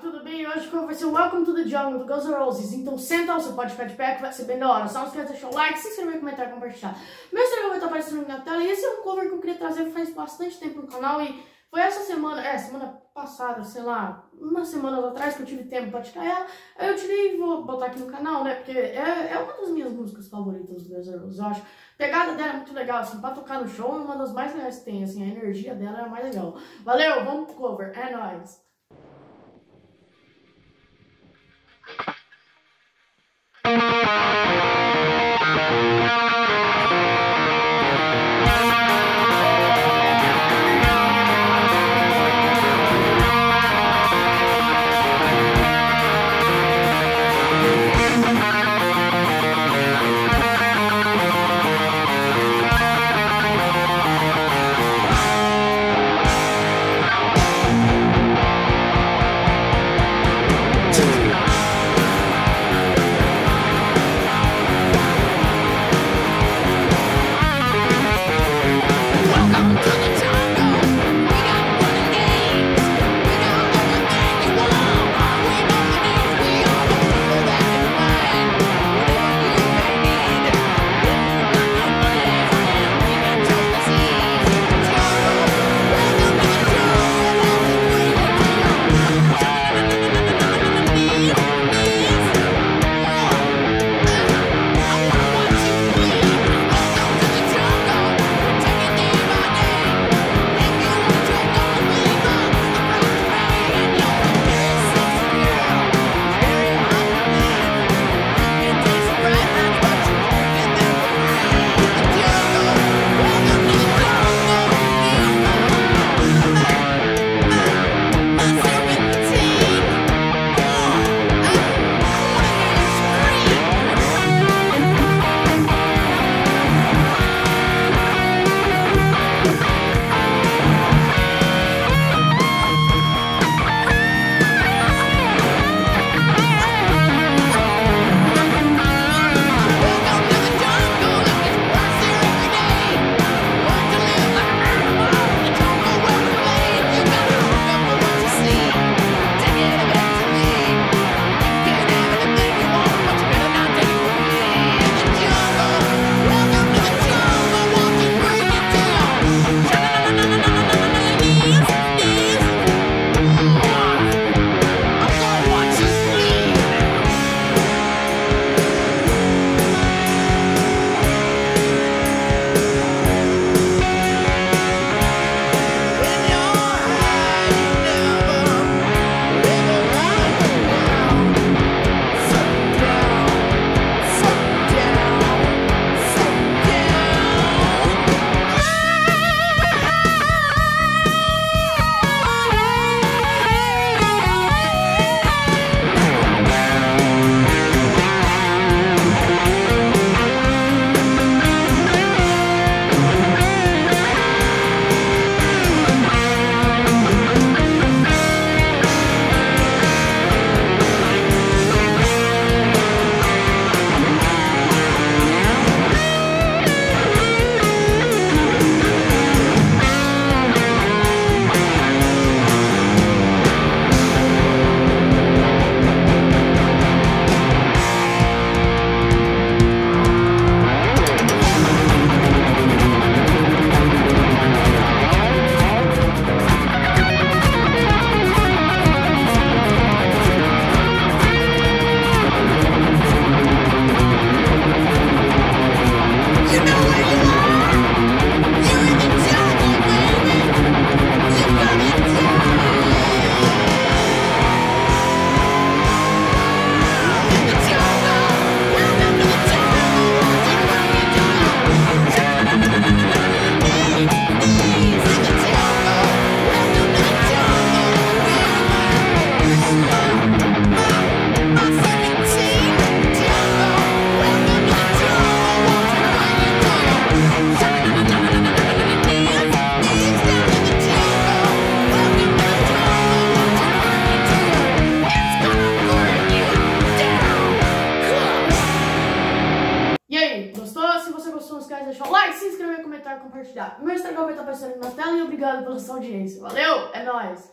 tudo bem? Hoje vai ser o Welcome to the Jungle do Guns N' Roses. Então senta o seu pé que vai ser bem da hora. Só não esqueça de deixar o like, se inscrever, comentar e compartilhar. Meu Instagram vai estar aparecendo na tela e esse é um cover que eu queria trazer faz bastante tempo no canal e foi essa semana, é, semana passada, sei lá, umas semanas atrás que eu tive tempo pra tirar ela. Eu tirei e vou botar aqui no canal, né? Porque é, é uma das minhas músicas favoritas do Guns N' Roses, eu acho. A pegada dela é muito legal, assim, pra tocar no show é uma das mais legais que tem, assim, a energia dela é a mais legal. Valeu, vamos pro cover, é nóis! De deixar o like, se inscrever, comentar compartilhar. Meu Instagram vai estar aparecendo na tela e obrigado pela sua audiência. Valeu, é nóis!